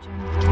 Jennifer.